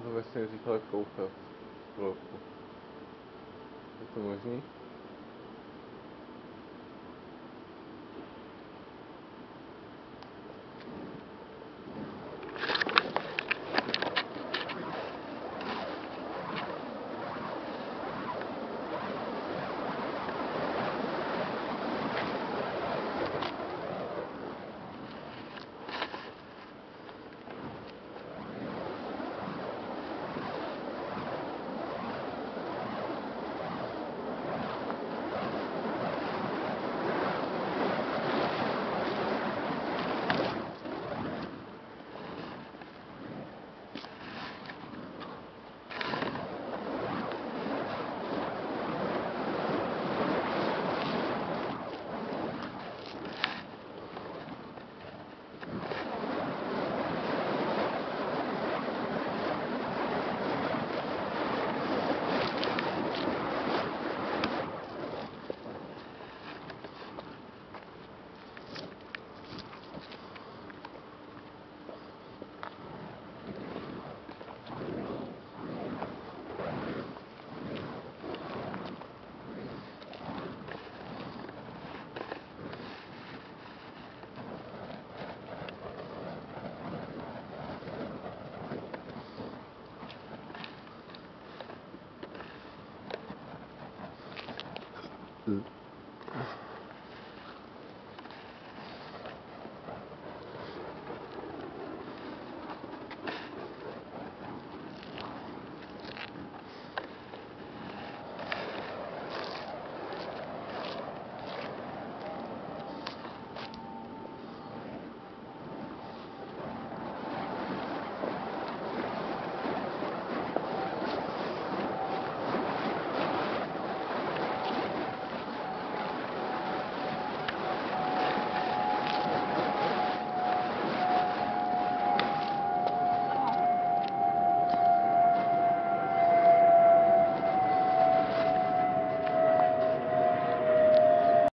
to vlastně říkal koupel. Chvilku. Je to možný? 嗯，